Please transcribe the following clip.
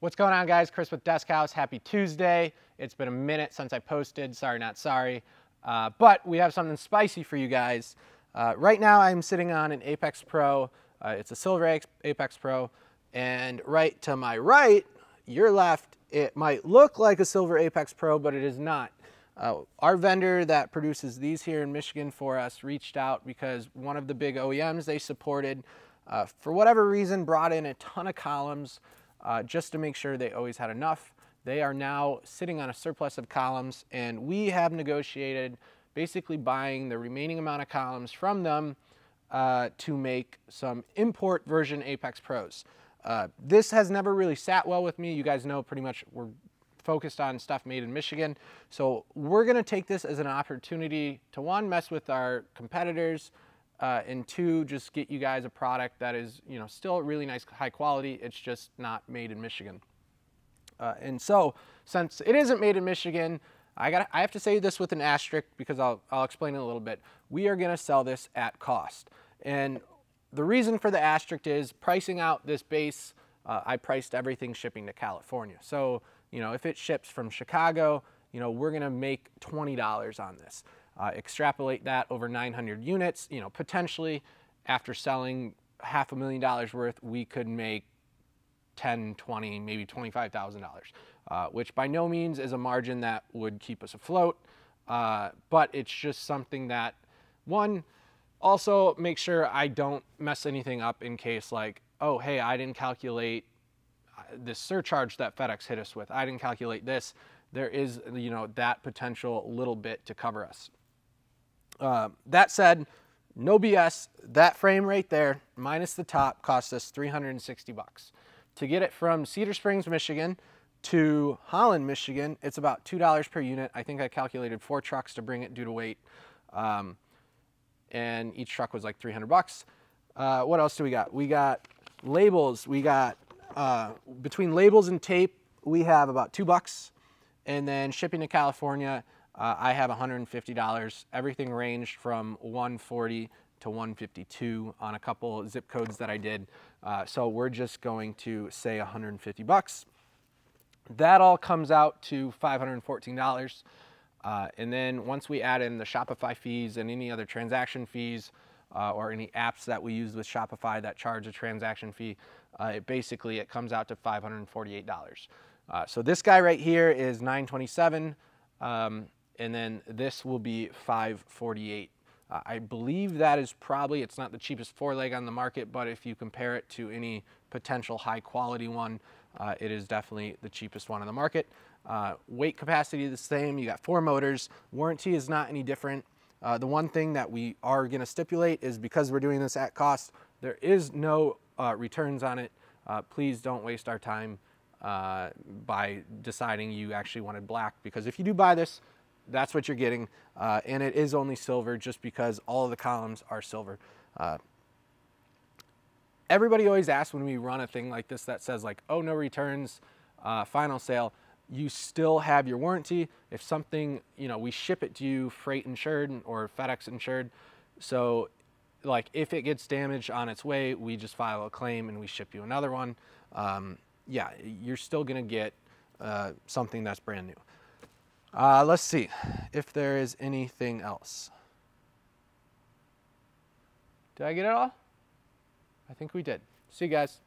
What's going on guys? Chris with Deskhaus. Happy Tuesday. It's been a minute since I posted. Sorry, not sorry. Uh, but we have something spicy for you guys. Uh, right now I'm sitting on an Apex Pro. Uh, it's a silver Apex Pro. And right to my right, your left, it might look like a silver Apex Pro, but it is not. Uh, our vendor that produces these here in Michigan for us reached out because one of the big OEMs they supported, uh, for whatever reason, brought in a ton of columns uh, just to make sure they always had enough. They are now sitting on a surplus of columns and we have negotiated basically buying the remaining amount of columns from them uh, to make some import version Apex Pros. Uh, this has never really sat well with me. You guys know pretty much we're focused on stuff made in Michigan. So we're gonna take this as an opportunity to one, mess with our competitors, uh, and two, just get you guys a product that is, you know, still really nice, high quality. It's just not made in Michigan. Uh, and so, since it isn't made in Michigan, I got I have to say this with an asterisk because I'll I'll explain it a little bit. We are going to sell this at cost, and the reason for the asterisk is pricing out this base. Uh, I priced everything shipping to California. So you know, if it ships from Chicago, you know, we're going to make twenty dollars on this. Uh, extrapolate that over 900 units, you know, potentially after selling half a million dollars worth, we could make 10, 20, maybe $25,000, uh, which by no means is a margin that would keep us afloat. Uh, but it's just something that, one, also make sure I don't mess anything up in case like, oh, hey, I didn't calculate uh, this surcharge that FedEx hit us with. I didn't calculate this. There is, you know, that potential little bit to cover us. Uh, that said, no BS, that frame right there, minus the top, cost us 360 bucks. To get it from Cedar Springs, Michigan to Holland, Michigan, it's about $2 per unit. I think I calculated four trucks to bring it due to weight. Um, and each truck was like 300 bucks. Uh, what else do we got? We got labels. We got, uh, between labels and tape, we have about two bucks. And then shipping to California, uh, I have $150. Everything ranged from 140 to 152 on a couple zip codes that I did. Uh, so we're just going to say 150 bucks. That all comes out to $514. Uh, and then once we add in the Shopify fees and any other transaction fees uh, or any apps that we use with Shopify that charge a transaction fee, uh, it basically it comes out to $548. Uh, so this guy right here is 927. Um, and then this will be 548. Uh, I believe that is probably, it's not the cheapest four leg on the market, but if you compare it to any potential high quality one, uh, it is definitely the cheapest one on the market. Uh, weight capacity the same, you got four motors. Warranty is not any different. Uh, the one thing that we are gonna stipulate is because we're doing this at cost, there is no uh, returns on it. Uh, please don't waste our time by deciding you actually wanted black because if you do buy this, that's what you're getting. Uh, and it is only silver just because all of the columns are silver. Uh, everybody always asks when we run a thing like this that says like, oh, no returns, uh, final sale, you still have your warranty. If something, you know, we ship it to you freight insured or FedEx insured. So like if it gets damaged on its way, we just file a claim and we ship you another one. Um, yeah, you're still gonna get uh, something that's brand new. Uh, let's see if there is anything else. Did I get it all? I think we did. See you guys.